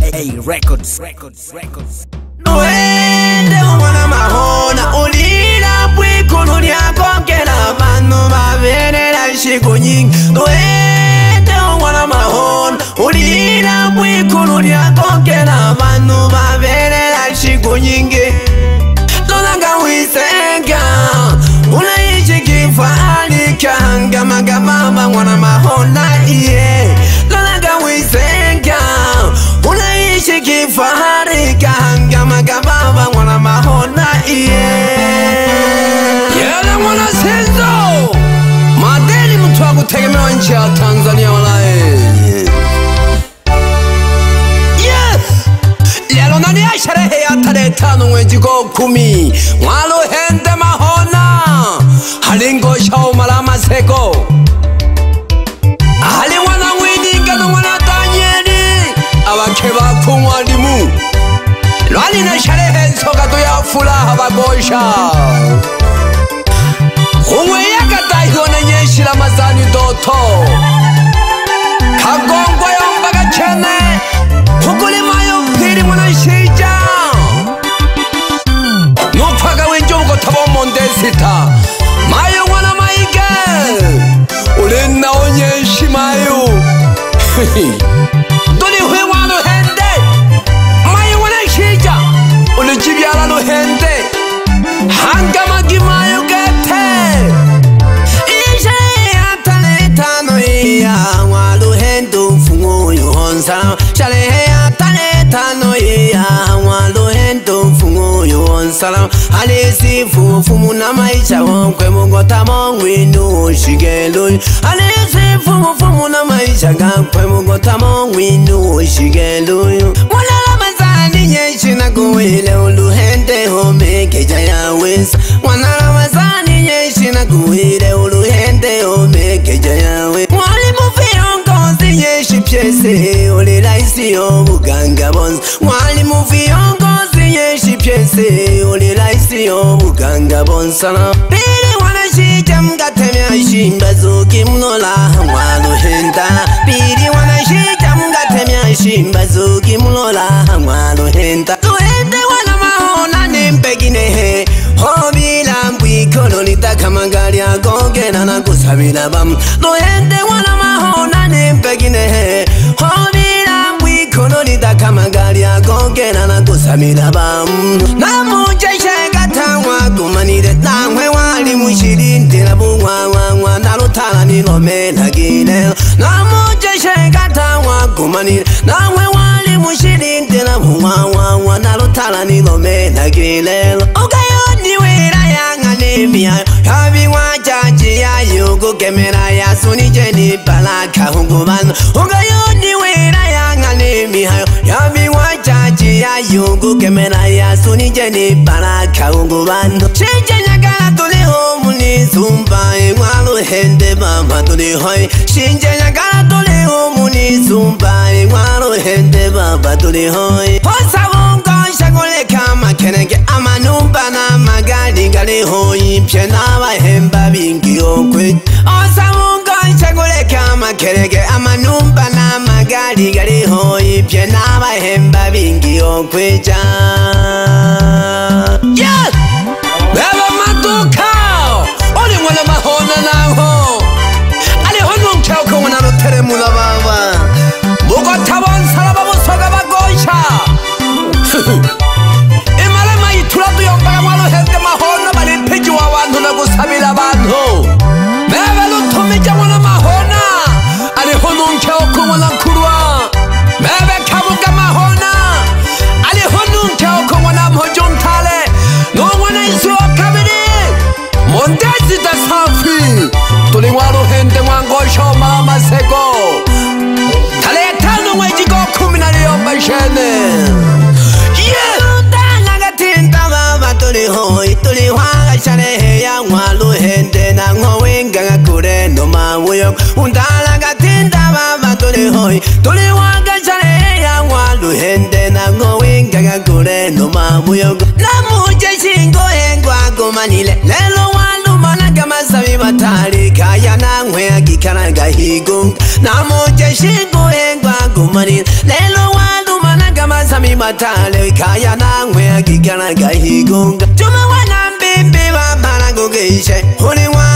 hey, records, records, records. Noende mwana mahona ulilapwa ikulu lyako ngela abantu babeerera ishiko nyingi noende mwana mahona ulilapwa ikulu lyako ngela abantu babeerera ishiko nyingi tonanga wisenga unaichi kifalika ngamagababa mwana mahona iye yeah. Bwana Senzo, madeni mtu wa nchi ya Tanzania walae. Yeah. Leo ndani sherehe ya tarehe tano mwezi wa kumi mwalo 少年喜马牛，嘿嘿。salam ale si fun fun mu na ma ija wọn pe mo gbọ ta mọ ń rin nu oṣù gẹ lóyún. ale si fun mu fun mu na ma ija ga pe mo gbọ ta mọ ń rin nu oṣù gẹ lóyún. mo lọ lọ́mọ̀ọ́sá níyẹn ṣìnà kò wé ilẹ̀ olùhẹ́ndẹ̀ ọmọ èké jaya wé sí. wọn lọ lọ́mọ̀ọ́sá níyẹn ṣìnà kò wé ilẹ̀ olùhẹ́ndẹ̀ ọmọ èké jaya wé sí. wọn lè mú fi hàn kàn sí yẹn ṣùpìẹ́sẹ̀. yomuganga bonsana pili wanashita mgatemya shimba zuki mnola mwaluhenda pili wanashita mgatemya shimba zuki mnola mwaluhenda tuhende wana mahona nimbeginehe hobila mbwikolo nitakamagali agogena na kusabila bam tuhende wana mahona nimbeginehe kama gari agogena na kusamina bam namuchesha tangwa tumanile tangwe wali mushilindila bungwawangwa nalutala nilome nagile namujesheka tangwa kumanile nangwe wali mushilindila bungwawangwa nalutala nilome nagile ugayo niwila yanga nimiyayo yabiwajajiya yugukemela yasunije nibala kahungubano ugayo niwila yanga nimihayo yabiwajajiya yayongo kemera yasoni jene baraka ongo bando chije nyagala tuli homuni zumba emwalo hende mama tuli hoi chije nyagala tuli homuni zumba emwalo hende baba tuli hoi posa bongo shagole kama kenenge ama numba na magali gali hoi pye naba hemba bingi okwe osa bongo shagole kama kenenge ama numba na magali galiho ibye n'amahembe abingi okweja yeah! tuli wanganjale yangwa luhende nango wingaga gule noma muyogo namuje cingo engwa gumanile lelo walumanaga mazabi batalika yanangwe agikanaga higunga namuje cingo engwa gumanile lelo walumanaga mazabi batalika yanangwe agikanaga higunga cuma wanambimbi bamalagugeishe uliwa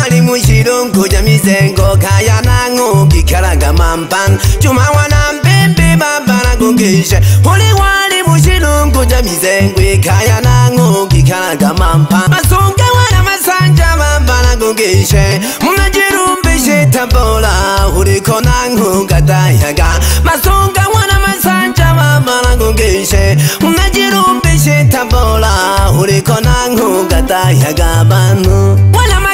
dongo ya misengo kaya nangu kikara gamampan chuma wana mbembe babara gokeshe huli wali mushilungu ya misengo kaya nangu kikara gamampan masunge wana masanja babara gokeshe mnajirumbe sheta bola huli kona ngu gatayaga masunge wana masanja babara gokeshe mnajirumbe sheta bola huli kona ngu gatayaga banu wana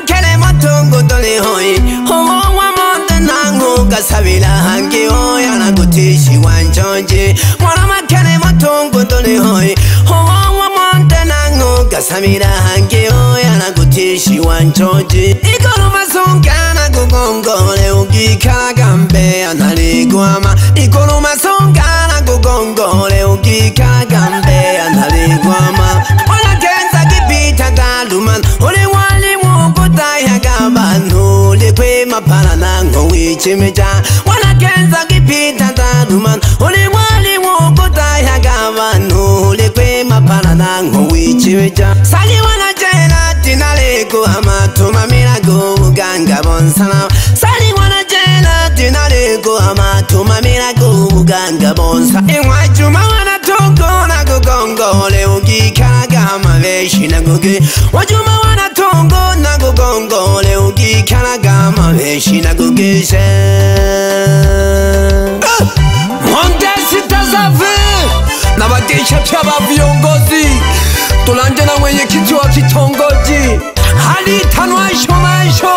ne hoy homo wa motena ngo kasabila hanke hoy ana kuti shi wanjonje mwana makene matongo tone hoy homo wa motena ngo kasabila hanke hoy ana kuti shi wanjonje ikono masonga na gogongo le ugika gambe analigwama ikono masonga na gogongo le ugika chimicha wana kenza kipita taduman uliwali wokuta yaga vanhu ulikwe mapala na ngowi chimicha sali wana chela tinaliku amatuma milago uganga bonsana sali wana chela tinaliku amatuma milago uganga bonsa iwajuma wana tukona kukongole ukikalaga maveshi na guki wajuma wana tukona gongo nago gongo leo ukikhala kama veshi nakugeze hondesitazavi na vakisha pya va viongozi tulanje na mwenyekiti wa kitongoji hali tanwaisho maisho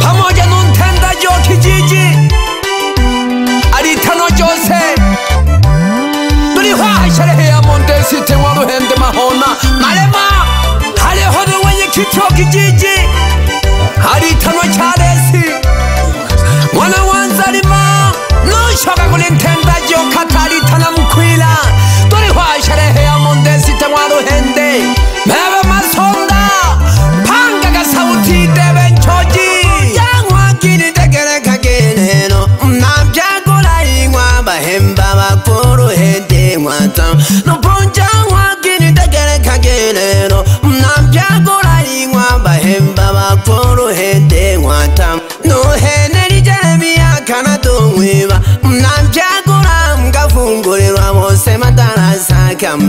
pamoja na mtendaji wa kijiji wa ruhende mahona marema hariho rewenye kicoka igigi hari itanwa cya resi mwana wanzarima nushoka kuri intende akam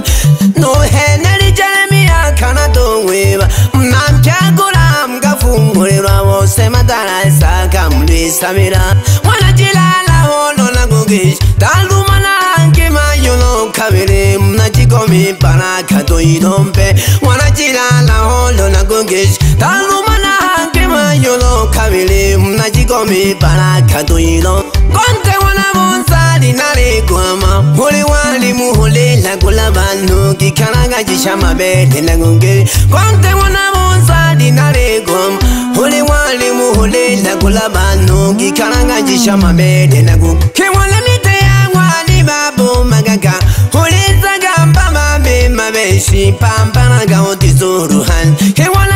nuhenera ijeremi yakanaduwiba mnampyagura mgafungurirwa wose madarasaka mdisamira mwanajilalaho nonagugish taluma nahangimayunokabiri mnajigomi baraka duyirombe mwanajilalaho nonagugish taluma nahangimayunokabiri mnajigomi baraka duyiro konte wanabunza dinalekoama muliwalimuhule lagula banu gikalanga jishamabe nelagunge konte wonamunza dinalekoama muliwalimuhule lagula banu gikalanga jishamabe nelagu kiwale mite yangwa nibabu magaga hulizagambamabe mabeshi pambalaga otizuruhani kiwale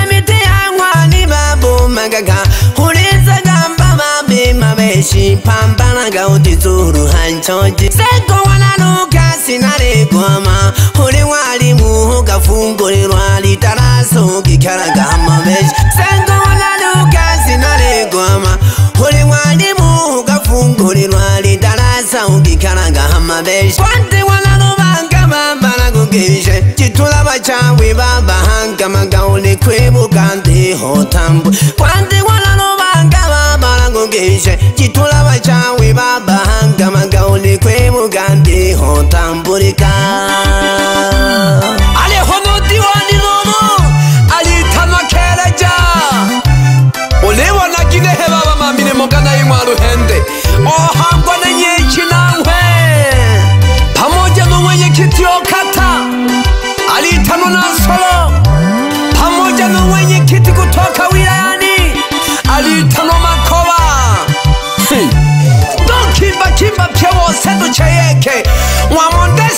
pambanaga utitsuru hanchonji sekowana nukasinalegoma uli walimu ukafungulilwa litaraso ukikhalaga amameji sekowana nukasinalegoma uli walimu ukafungulilwa litaraso ukikhalaga amameji chitulabachawi babahangamaga ulikwibuka ndihotambwe kwandiwalalo mugeje kitulaba cyawe babahangamagaulikwe mugandi hotamburika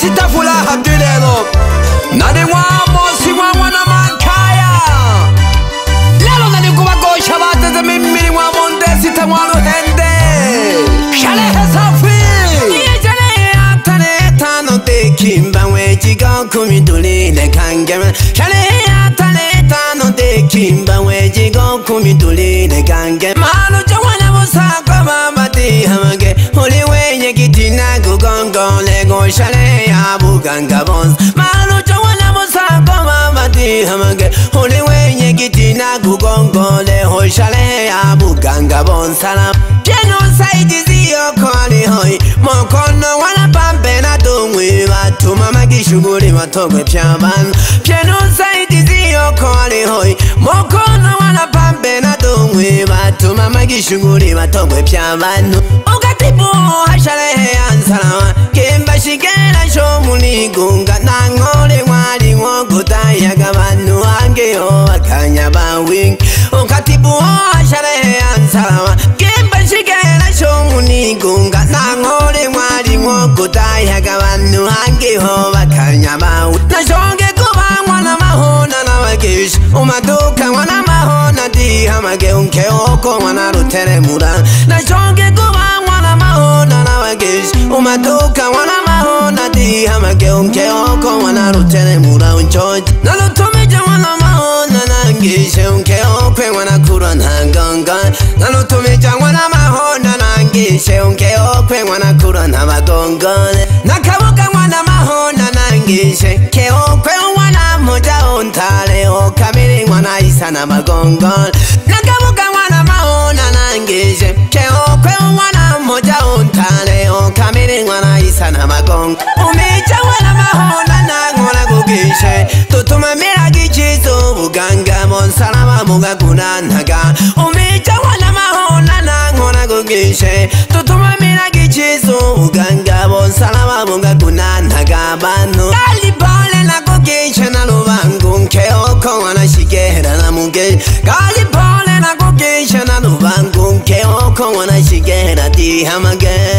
sitavulaha bdilelo nalimwa mosi mwa mwana mankhaya lelo nalinkuva koxa vateze mimmili mwa monte sita mwa luhende xalehe safi iyejaleyatanetano tekimba wejiga okumidulile kangema xaleyatanetano tekimba wejiga okumidulile kangema maluja mwana vusakoma ti hamage Holy way ye ki ti na gu gong gong Le gong shale ya bu gang ga bons Ma lu cho wa na bu sa ko ma ma ti hamage Holy way ye ki ti na gu gong gong Le gong shale ya bu gang ga bons Salam Jeno say this kọ́ni hoyi mọ̀ kọ́nà wọn lábà ń bẹ̀ nàdó òun ìwà tó má má kí ṣubú ni wọn tọ́gbẹ̀ pí abán. pẹ̀lú sẹ́yìn títí yóò kọ́ni hoyi mọ̀ kọ́nà wọn lábà ń bẹ̀ nàdó òun ìwà tó má má kí ṣubú ni wọn tọ́gbẹ̀ pí abán. ọ̀gá tí bò ó aṣálẹ̀ ẹ̀ ẹ́ ànsálà wa kí n bá ṣe kẹ́ ẹ̀ láṣọ mú ni gòǹgà náà ń g gunga nankore mwarimwo kutayaga vanhu hangeho vakanyamawe nashonge kuva mwana mahona na vakeshi umaduka mwana mahona dihamage unkeoko mwana ruteremura nashonge kuva mwana mahona na vakeshi umaduka mwana mahona dihamage unkeoko mwana ruteremura unchoje nalutumije mwana mahona nangeshe unkeokwe mwana kurwa nhangonga nalutumija mwana ishe ungeokwe ngwanakulwa na magongole nakabuka ngwana mahona nangishe keokwe ungwana moja ontale okabili ngwana isa na magongole nakabuka ngwana mahona nangishe keokwe ungwana moja ontale okabili ngwana isa na magongole umija ngwana mahona nangona kukishe tutuma milagi jizo buganga monsalama mugakunanaga umija ngwana mahona ngishe tutuma mina ngijesu ugangabo salama bonga kuna ntagabantu galipole nakugisha nalubangu nke oko wanashigera namuge galipole nakugisha nalubangu nke oko wanashigera dihamagera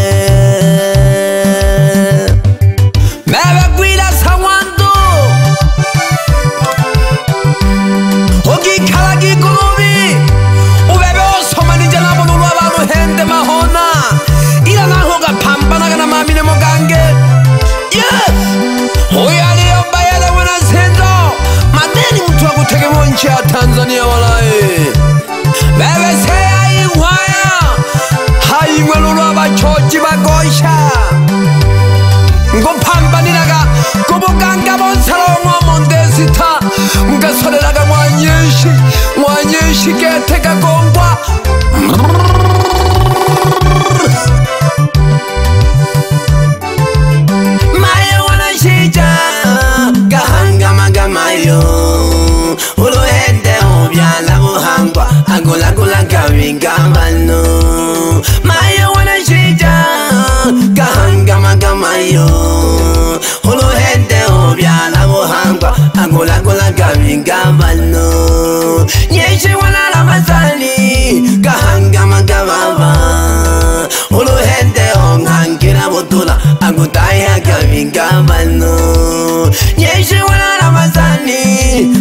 kavinga vanhu nyeshiwana ramazani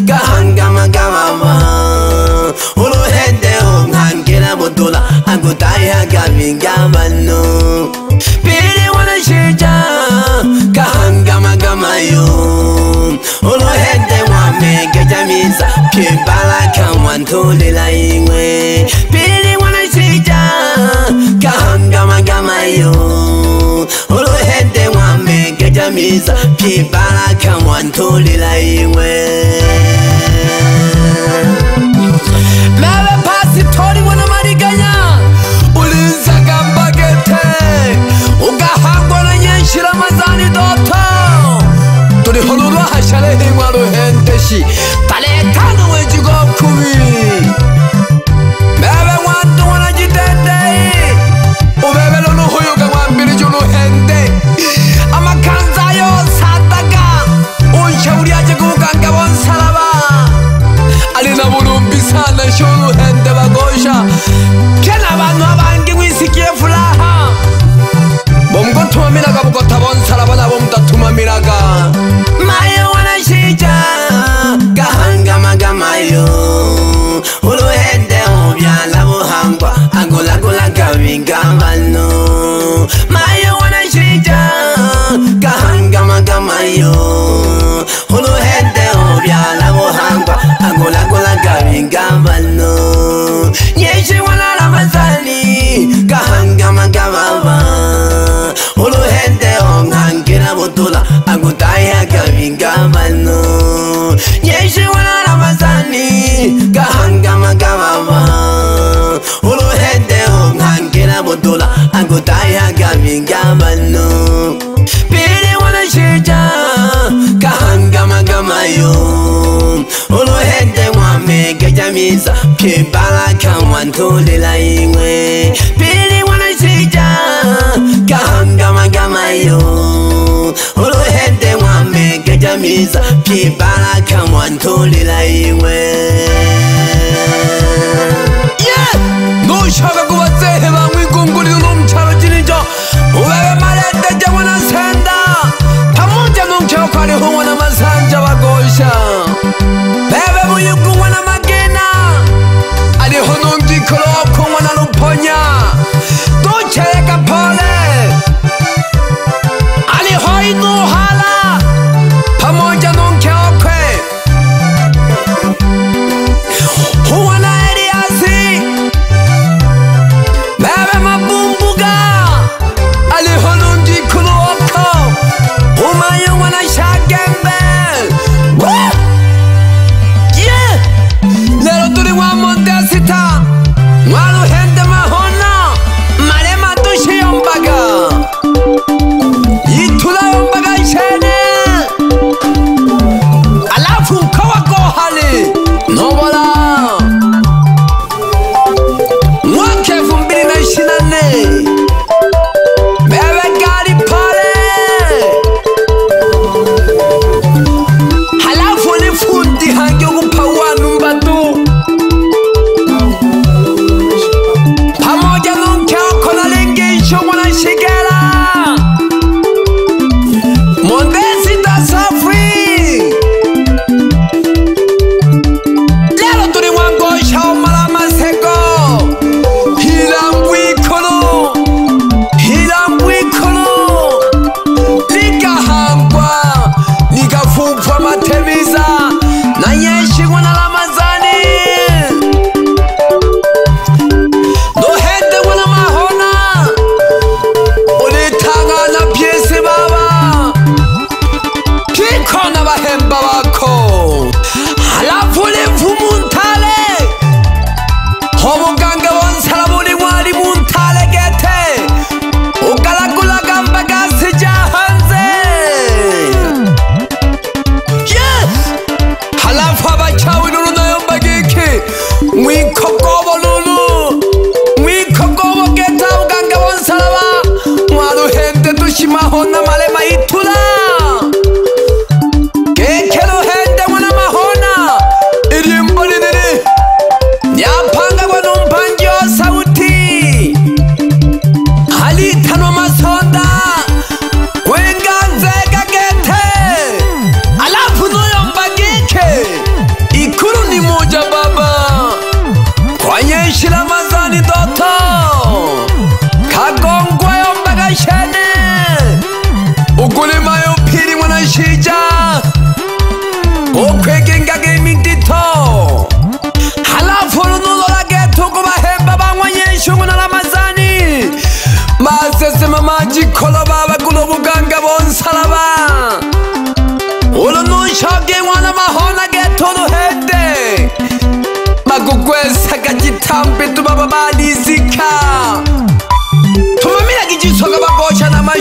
kahangama kavama uluhedeo ngangela mudula angutaya kavinga vanhu pili wana xica kahangama kamayo uluhede wa mekecamisa kibala kamwantulila yin'we pili wana xica kahangama kamayo kamiza pibala kamwantolela imwe kwiza pepa rakawandolela imwe piri wanochita kahangamagamayo uruhende wamegejamiza pepa rakawandolela imwe yeah! noshaka kuvatseva bawa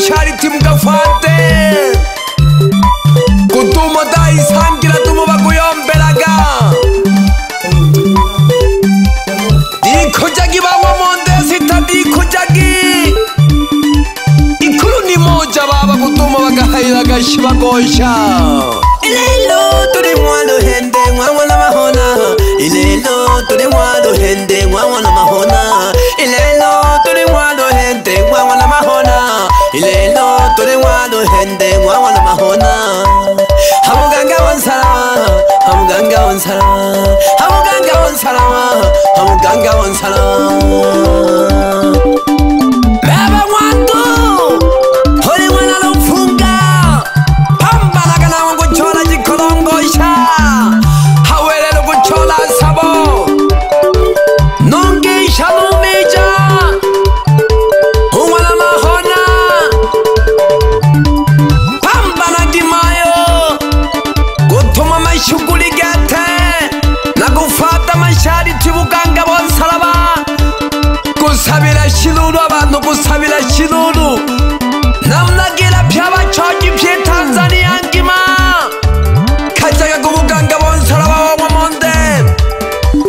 charity mugafate kutumo daisangira tumo bakuyomberaga dikujagi bawa mondesita dikujagi ikuru ni moja baba kutumo bagahayiragashi bagosha ndende mwabona amahona hamuganga wonsalama hamuganga wonsalama hamuganga wonsalama hamuganga wonsalama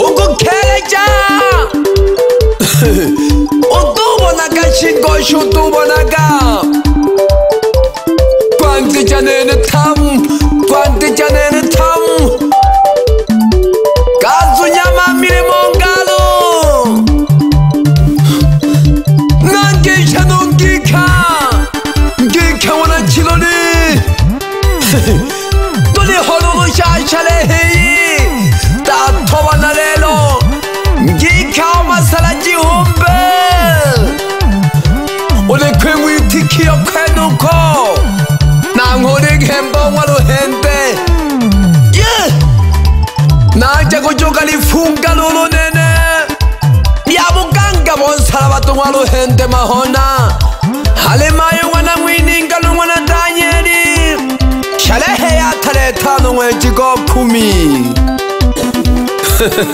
ukukhetha ukubona kashigoshi utubona ka kujoka lifunga lulunene lya vuganga vonsala vatumwa luhende mahona halemayo n'wana mwininga lun'wana danyeli xalehe ya thaletano n'weti ko khumi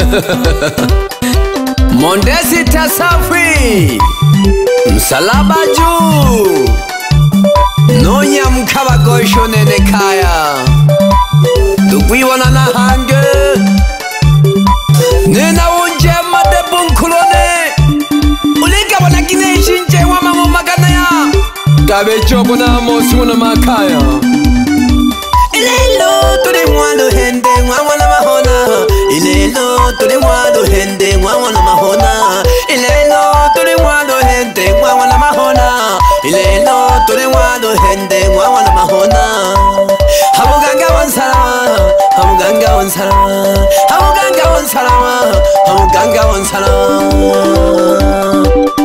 mondesi tasafi msalaba ju nonyamkhavakoxonene khaya tukwivona na hange nina unje madebu nkhuloni ulingabona kineishinje wa mamomakana ya kabechokona mosimuna makhaya ilelo tuli mwalu hende mwamwana mahona ilelo tuli mwalu hende mwamwana mahona ilelo tuli mwalu hende mwamwana mahona ilelo tuli mwalu hende mwamwana mahona ilelo, wonsalama awuganga wonsalama awuganga wonsalama